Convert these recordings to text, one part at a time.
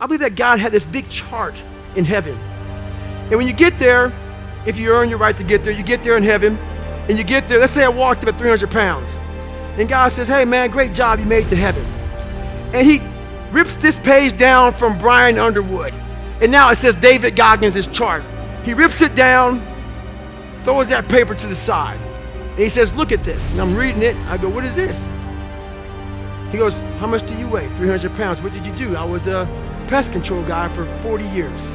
I believe that God had this big chart in heaven. And when you get there, if you earn your right to get there, you get there in heaven, and you get there, let's say I walked up at 300 pounds. And God says, hey man, great job, you made to heaven. And he rips this page down from Brian Underwood. And now it says David Goggins' is chart. He rips it down, throws that paper to the side. And he says, look at this. And I'm reading it. I go, what is this? He goes, how much do you weigh? 300 pounds. What did you do? I was a pest control guy for 40 years.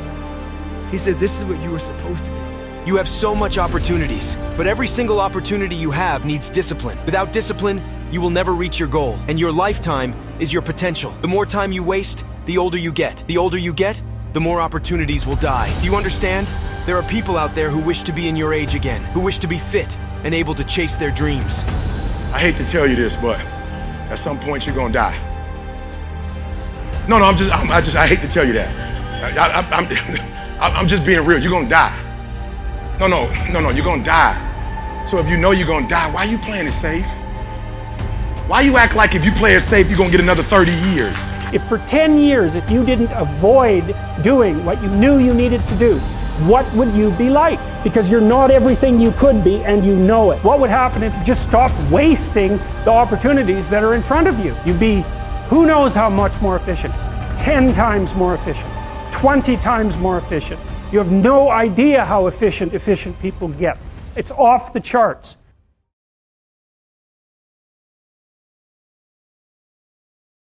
He says, this is what you were supposed to be. You have so much opportunities, but every single opportunity you have needs discipline. Without discipline, you will never reach your goal, and your lifetime is your potential. The more time you waste, the older you get. The older you get, the more opportunities will die. Do you understand? There are people out there who wish to be in your age again, who wish to be fit and able to chase their dreams. I hate to tell you this, but at some point you're gonna die. No, no, I'm just, I'm, I just, I hate to tell you that. I, I'm, I'm just being real. You're gonna die. No, no, no, no, you're gonna die. So if you know you're gonna die, why are you playing it safe? Why you act like if you play it safe, you're gonna get another 30 years? If for 10 years, if you didn't avoid doing what you knew you needed to do, what would you be like? Because you're not everything you could be and you know it. What would happen if you just stopped wasting the opportunities that are in front of you? You'd be who knows how much more efficient? 10 times more efficient, 20 times more efficient. You have no idea how efficient efficient people get. It's off the charts.